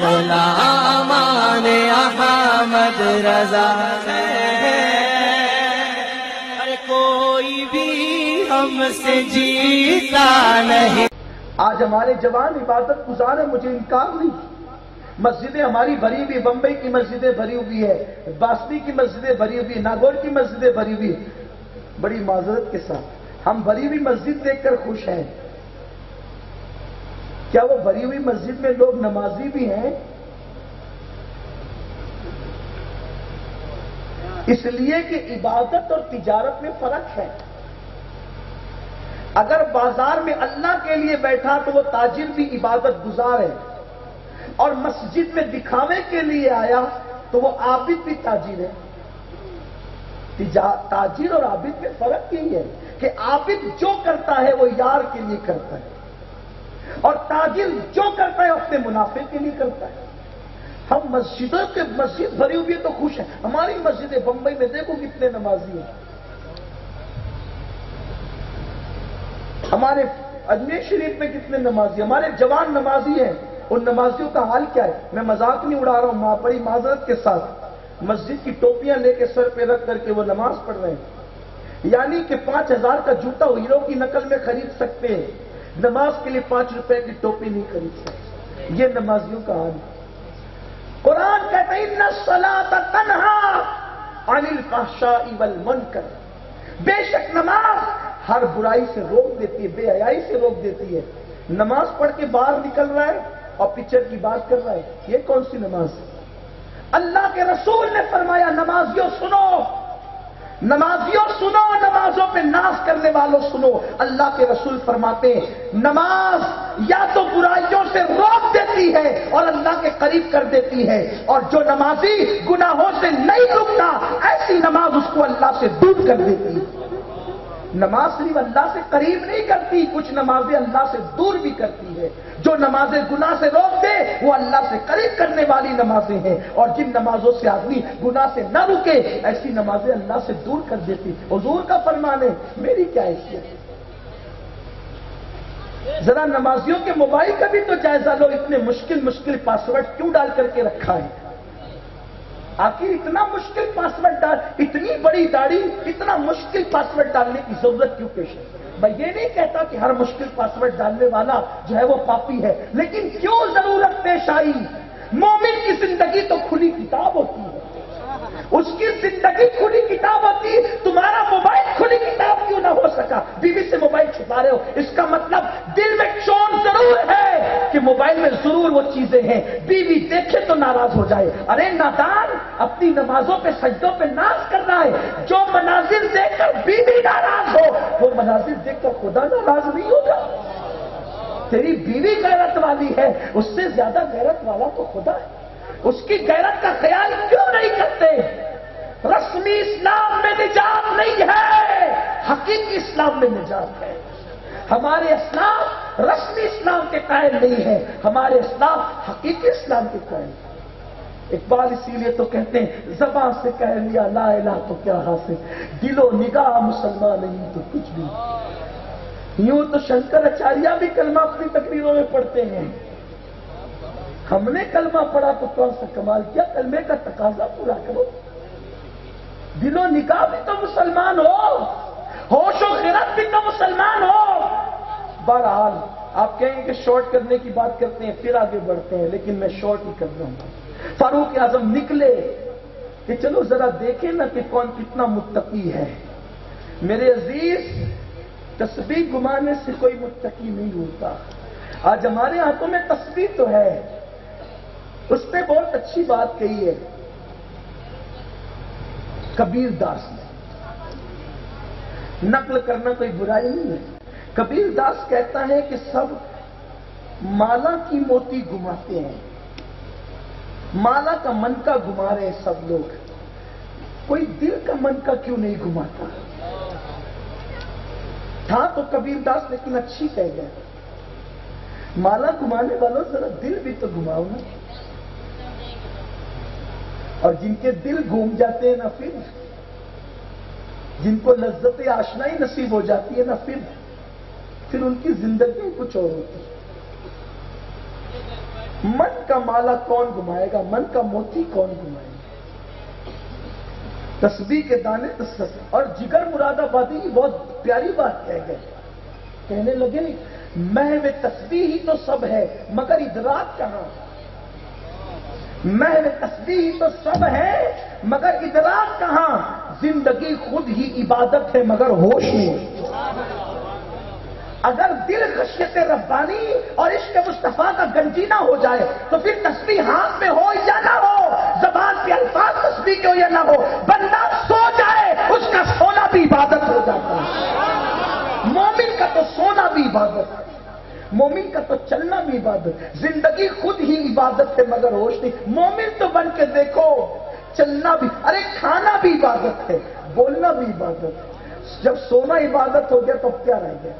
غلامان احمد رضا ارے کوئی بھی ہم سے جیتا نہیں۔ آج ہمارے جوان عبادت گزار ہیں، مجھے انکار نہیں۔ مسجدیں ہماری بھری ہوئی بمبئی کی مسجدیں بھری ہوئی ہے باستی کی مسجدیں بھری ہوئی ناگور کی مسجدیں بھری ہوئی بڑی معذرت کے ساتھ۔ ہم بھری ہوئی مسجد دیکھ کر خوش ہیں۔ کیا وہ بھری ہوئی مسجد میں لوگ نمازی بھی ہیں؟ اس لیے کہ عبادت اور تجارت میں فرق ہے۔ اگر بازار میں اللہ کے لیے بیٹھا تو وہ تاجر بھی عبادت گزار ہے۔ اور مسجد میں دکھاوے کے لیے آیا تو وہ عابد بھی تاجر ہے۔ تاجر اور عابد میں فرق یہی ہے کہ عابد جو کرتا ہے وہ یار کے لیے کرتا ہے۔ اور تاجر جو کرتا ہے اپنے منافع کے لیے کرتا ہے۔ ہم مسجدوں کے مسجد بھری ہوئی تو خوش ہیں۔ ہماری مسجد بمبئی میں دیکھو کتنے نمازی ہیں۔ ہمارے اجمیر شریف میں کتنے نمازی ہمارے جوان نمازی ہیں۔ ان نمازیوں کا حال کیا ہے؟ میں مذاق نہیں اڑا رہا ہوں ماں بڑی معذرت کے ساتھ۔ مسجد کی ٹوپیاں لے کے سر پہ رکھ کر کے وہ نماز پڑھ رہے ہیں۔ یعنی کہ پانچ ہزار کا جوتا ہیرو کی نقل میں خرید سکتے ہیں۔ نماز کے لیے پانچ روپے کی ٹوپی نہیں خرید سکتے۔ یہ نمازیوں کا حال ہے۔ قرآن کہتے ہیں سلا تنہا انل پاشا ایول من کر بے شک نماز ہر برائی سے روک دیتی ہے، بے حیائی سے روک دیتی ہے۔ نماز پڑھ کے باہر نکل رہا ہے اور پکچر کی بات کر رہا ہے۔ یہ کون سی نماز اللہ کے رسول نے فرمایا، نمازیوں سنو نمازیوں سنو، نمازوں پہ ناز کرنے والوں سنو۔ اللہ کے رسول فرماتے ہیں، نماز یا تو برائیوں سے روک دیتی ہے اور اللہ کے قریب کر دیتی ہے۔ اور جو نمازی گناہوں سے نہیں رکتا ایسی نماز اس کو اللہ سے دور کر دیتی ہے۔ نماز صرف اللہ سے قریب نہیں کرتی، کچھ نمازیں اللہ سے دور بھی کرتی ہے جو نمازیں گناہ سے روک دے وہ اللہ سے قریب کرنے والی نمازیں ہیں۔ اور جن نمازوں سے آدمی گناہ سے نہ رکے، ایسی نمازیں اللہ سے دور کر دیتی۔ حضور کا فرمان ہے، میری کیا حیثیت ذرا نمازیوں کے موبائل کا بھی تو جائزہ لو، اتنے مشکل مشکل پاسورڈ کیوں ڈال کر کے رکھا ہے؟ آخر اتنا مشکل پاسورڈ ڈال، اتنی بڑی داڑھی، اتنا مشکل پاسورڈ ڈالنے کی ضرورت کیوں پیش ہے؟ میں یہ نہیں کہتا کہ ہر مشکل پاسورڈ ڈالنے والا جو ہے وہ پاپی ہے، لیکن کیوں ضرورت پیش آئی؟ مومن کی زندگی تو کھلی کتاب ہوتی ہے۔ اس کی زندگی کھلی کتاب ہوتی، تمہارا موبائل کھلی کتاب کیوں نہ ہو سکا؟ بیوی سے موبائل چھپا رہے ہو، اس کا مطلب دل میں چون کہ موبائل میں ضرور وہ چیزیں ہیں۔ بیوی دیکھے تو ناراض ہو جائے۔ ارے نادان، اپنی نمازوں پہ، سجدوں پہ ناز کر رہا ہے۔ جو مناظر دیکھ کر بیوی ناراض ہو، وہ مناظر دیکھ کر خدا ناراض نہیں ہوگا۔ تیری بیوی غیرت والی ہے۔ اس سے زیادہ غیرت والا تو خدا ہے۔ اس کی غیرت کا خیال کیوں نہیں کرتے؟ رسمی اسلام میں نجات نہیں ہے۔ حقیقی اسلام میں نجات ہے۔ ہمارے اسلام رسمی اسلام کے قائم نہیں ہے ہمارے اسلام حقیقی اسلام کے قائم اقبال اسی لیے تو کہتے ہیں، زبان سے کہہ لیا، لا الہ تو کیا حاصل؟ دل و نگاہ مسلمان نہیں تو کچھ بھی۔ یوں تو شنکر اچاریہ بھی کلمہ اپنی تقریروں میں پڑھتے ہیں۔ ہم نے کلمہ پڑھا تو کون سا کمال کیا؟ کلمے کا تقاضا پورا کرو۔ دل و نکاح بھی تو مسلمان ہو، ہوش و خیرت بھی تو مسلمان ہو۔ بہرحال، آپ کہیں کہ شارٹ کرنے کی بات کرتے ہیں، پھر آگے بڑھتے ہیں، لیکن میں شارٹ ہی کر رہا ہوں۔ فاروق اعظم نکلے کہ چلو ذرا دیکھیں نا کہ کون کتنا متقی ہے۔ میرے عزیز تصویر گمانے سے کوئی متقی نہیں ہوتا۔ آج ہمارے ہاتھوں میں تصویر تو ہے۔ اس نے بہت اچھی بات کہی ہے۔ کبیر داس نے۔ نقل کرنا کوئی برائی نہیں ہے۔ کبیر داس کہتا ہے کہ سب مالا کی موتی گھماتے ہیں۔ مالا کا من کا گھما رہے ہیں سب لوگ۔ کوئی دل کا من کا کیوں نہیں گھماتا؟ تھا تو کبیر داس لیکن اچھی کہہ گئے۔ مالا گھمانے والوں ذرا دل بھی تو گھماؤ نا۔ اور جن کے دل گھوم جاتے ہیں نا پھر، جن کو لذت آشنا ہی نصیب ہو جاتی ہے نا پھر۔ پھر ان کی زندگی کچھ اور ہوتی من کا مالا کون گھمائے گا؟ من کا موتی کون گھمائے گا؟ تسبیح کے دانے اور جگر مراد آبادی کی بہت پیاری بات کہہ گئے۔ کہنے لگے نہیں محو تسبیح ہی تو سب ہے، مگر ادراک کہاں؟ محو تسبیح ہی تو سب ہے، مگر ادراک کہاں؟ زندگی خود ہی عبادت ہے، مگر ہوش نہیں۔ اگر دل خشیت ربانی اور عشق مصطفیٰ کا گنجینا ہو جائے، تو پھر تسبیح ہاتھ میں ہو یا نہ ہو، زبان پہ الفاظ تسبیح کے ہو یا نہ ہو، بندہ سو جائے، اس کا سونا بھی عبادت ہو جاتا ہے۔ مومن کا تو سونا بھی عبادت ہے۔ مومن کا تو چلنا بھی عبادت زندگی خود ہی عبادت ہے مگر ہوش نہیں۔ مومن تو بن کے دیکھو، چلنا بھی، ارے کھانا بھی عبادت ہے، بولنا بھی عبادت ہے۔ جب سونا عبادت ہو گیا تو کیا رہ گیا؟